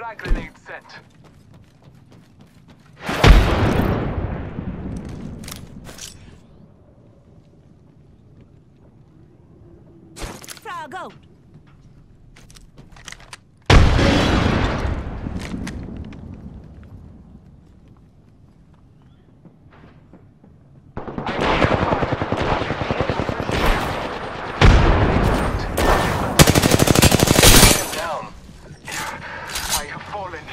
Frag grenade sent. Frag out. him down. I have fallen.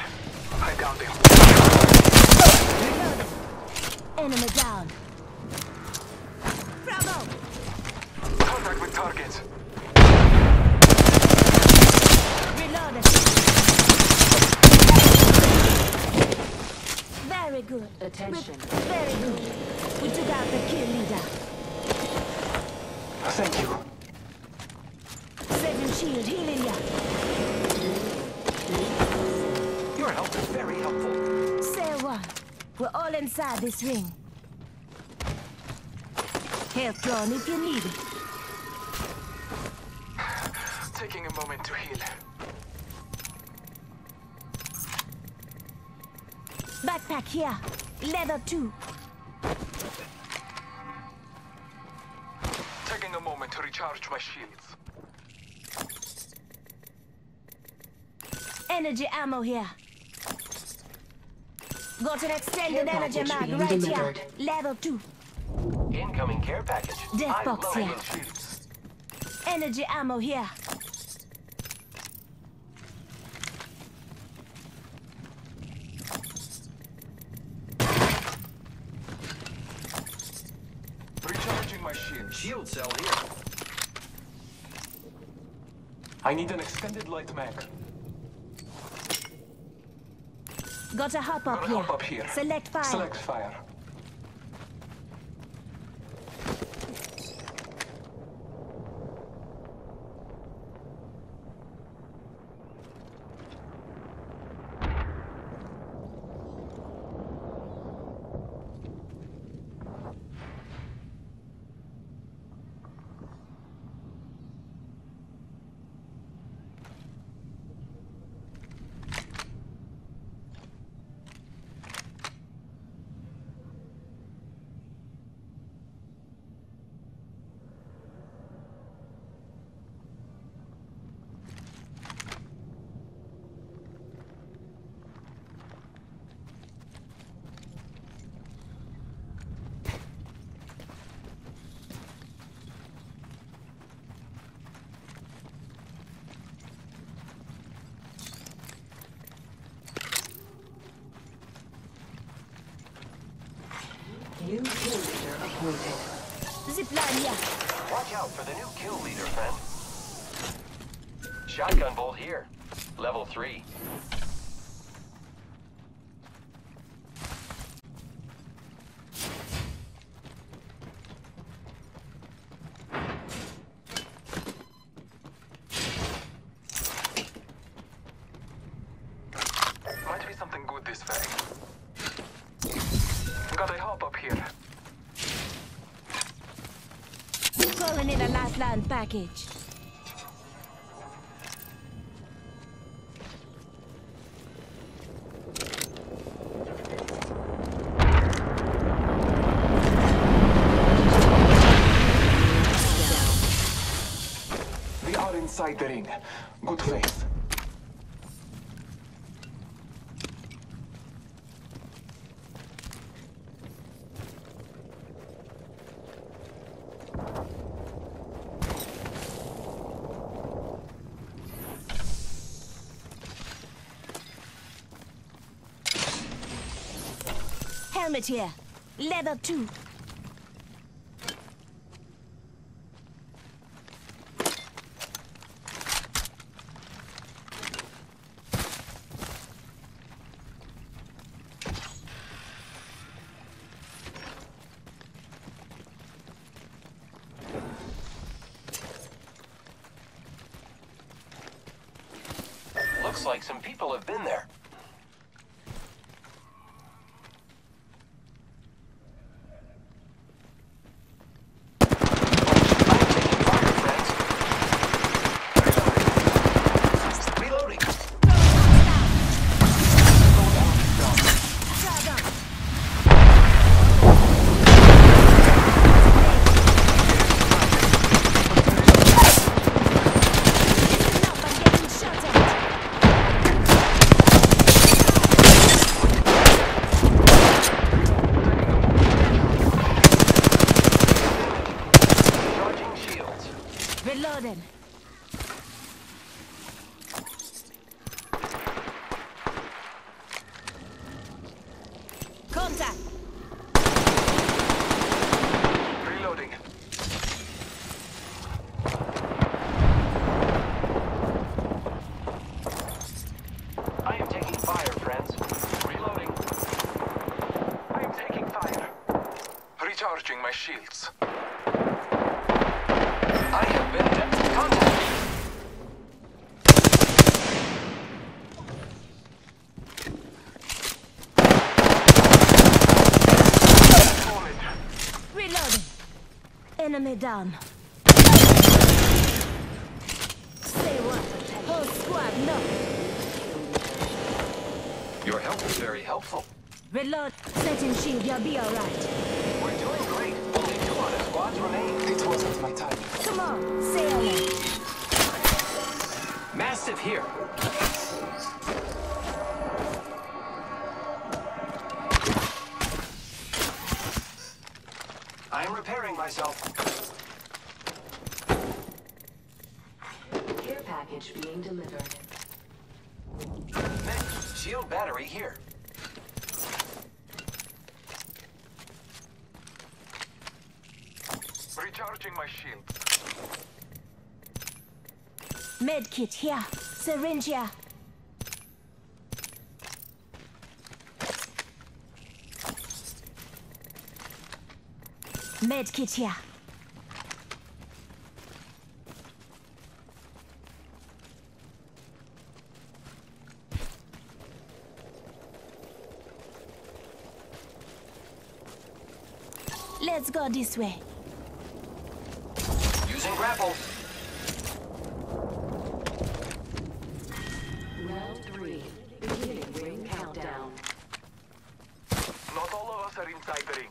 I downed him. Enemy down. Frag out. Contact with target. Reloaded. Very good. Attention. We- very good. We took out the kill leader. Thank you. Setting shield, healing ya. Your help is very helpful. Say one. We're all inside this ring. Health drawn if you need it. Taking a moment to heal. Backpack here. Leather two. Recharge my shields. Energy ammo here. Got an extended Care energy mag right delivered. here. Level two. Incoming care package. Death I'm box loading here. shields. Energy ammo here. Recharging my shield. Shield cell here. I need an extended light mag. Got a hop up Gotta here. hop up here. Select fire. Select fire. New kill leader appointed. Zipline here. Watch out for the new kill leader, friend. Shotgun bolt here. Level 3. Might be something good this way. Got a hop up here. Calling in package. We are inside the ring. Good faith. Helmet here. Leather two. Looks like some people have been there. contact. Reloading. I am taking fire, friends. Reloading. I am taking fire. Recharging my shields. Enemy down. Say what? Whole squad, no. Your help is very helpful. Reload. Setting shield, you'll be alright. We're doing great. Only two on squads remain. It wasn't my time. Come on, say hello. Massive here. Repairing myself. Care package being delivered. Nick, shield battery here. Recharging my shields. Med kit here. Syringe here. Med kit here. Let's go this way. Using grapple. Round three. Beginning ring countdown. Not all of us are inside the ring.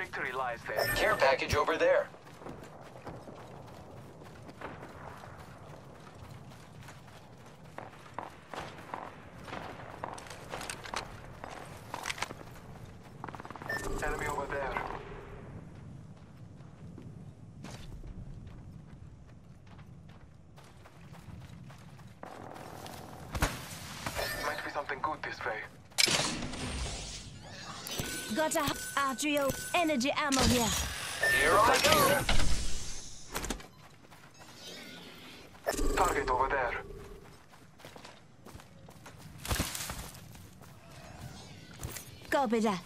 Victory lies there. Care package over there. Enemy over there. Might be something good this way. Got a arterial energy ammo here. Here I go. Target over there. Copy that.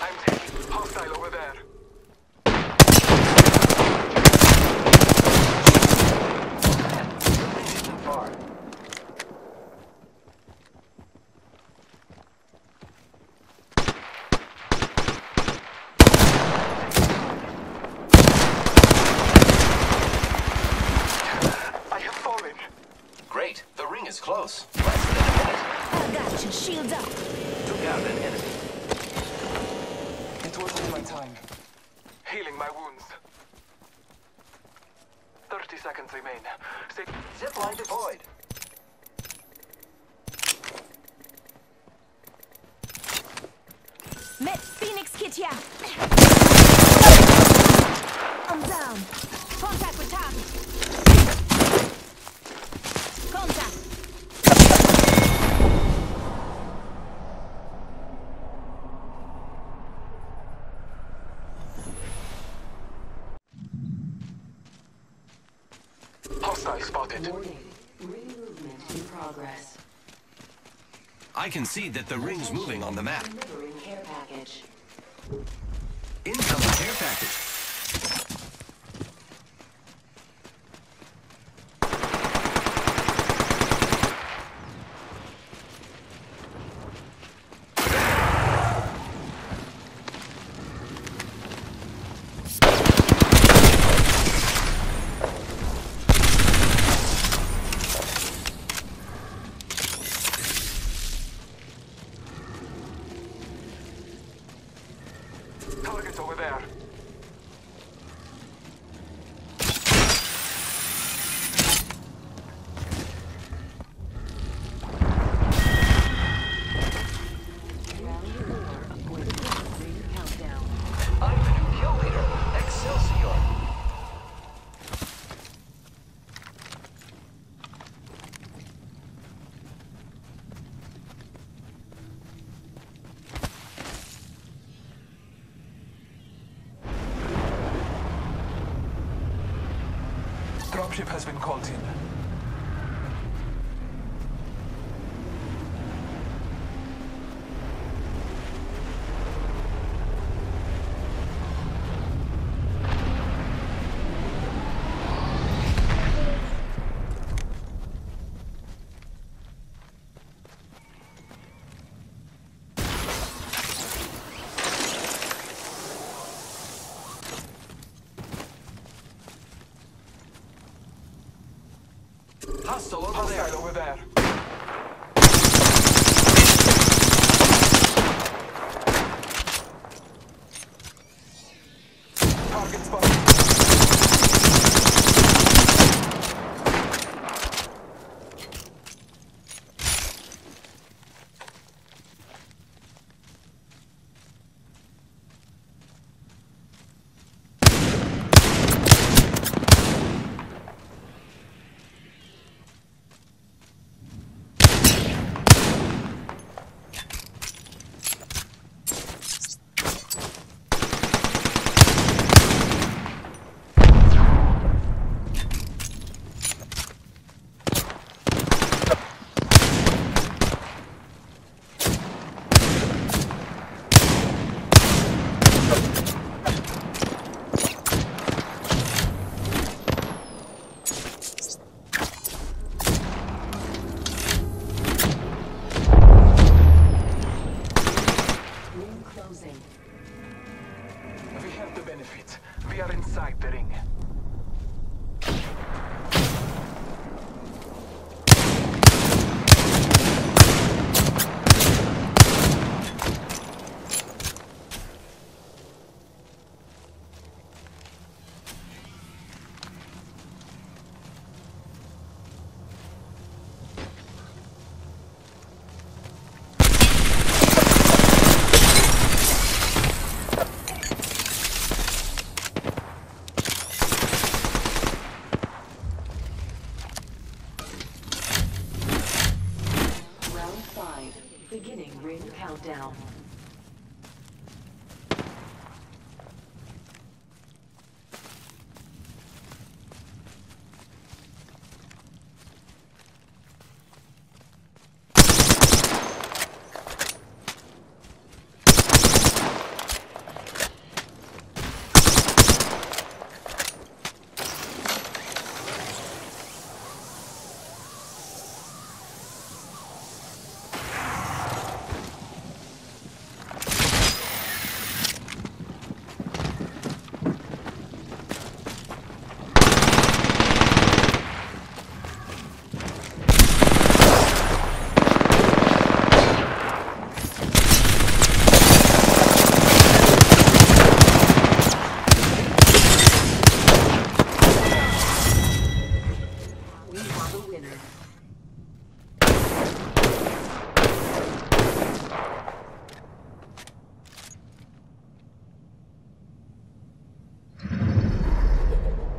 I'm taking hostile over there. Isn't far. I have fallen. Great. The ring is close. Less than a minute. I got you. Shields up. Took out an enemy. It wasn't my time. Healing my wounds. 30 seconds remain. Six. Zipline deployed. Met Phoenix kit here. I'm down. Contact with target. Contact. Hostile spotted. Warning. Ring movement in progress. I can see that the ring's moving on the map. Delivering care package. Incoming care package. has been called in. Hostile over there.